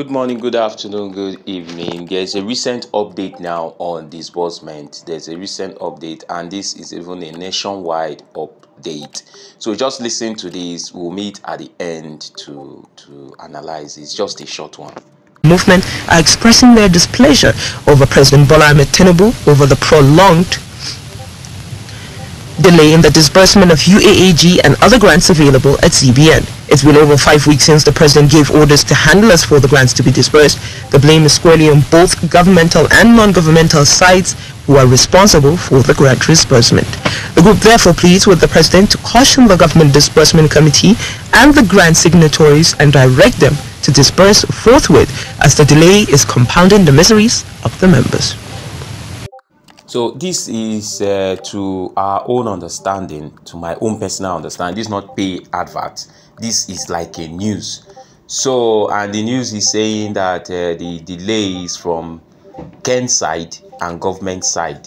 Good morning, good afternoon, good evening. There's a recent update now on disbursement. There's a recent update, and this is even a nationwide update. So just listen to this. We'll meet at the end to to analyze. It's just a short one. Movement are expressing their displeasure over President Bola Ahmed Tinubu over the prolonged delay in the disbursement of UAAG and other grants available at CBN. It's been over five weeks since the president gave orders to handlers for the grants to be disbursed. The blame is squarely on both governmental and non-governmental sides who are responsible for the grant disbursement. The group therefore pleads with the president to caution the government disbursement committee and the grant signatories and direct them to disburse forthwith as the delay is compounding the miseries of the members. So this is uh, to our own understanding, to my own personal understanding. This is not pay advert. This is like a news. So and the news is saying that uh, the delay is from Ken side and government side.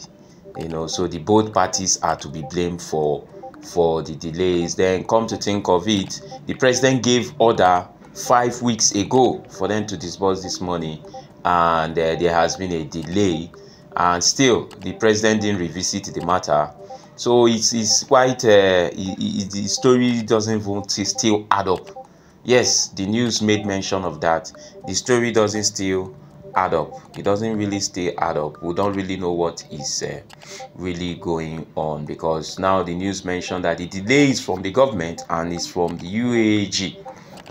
You know, so the both parties are to be blamed for for the delays. Then come to think of it, the president gave order five weeks ago for them to disburse this money, and uh, there has been a delay and still the president didn't revisit the matter. So it's, it's quite uh, it, it, the story doesn't even still add up. Yes the news made mention of that. The story doesn't still add up. It doesn't really stay add up. We don't really know what is uh, really going on because now the news mentioned that the delay is from the government and it's from the uag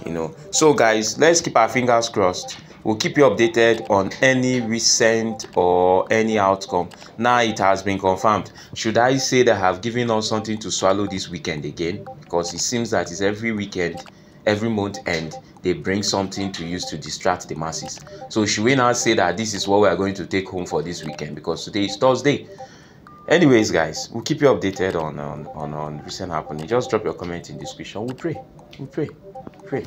you know. So guys let's keep our fingers crossed we'll keep you updated on any recent or any outcome. Now it has been confirmed. Should i say that have given us something to swallow this weekend again? Because it seems that it's every weekend every month end they bring something to use to distract the masses. So should we now say that this is what we are going to take home for this weekend? Because today is thursday. Anyways guys we'll keep you updated on on on, on recent happening. Just drop your comment in the description. We pray. We pray. Pray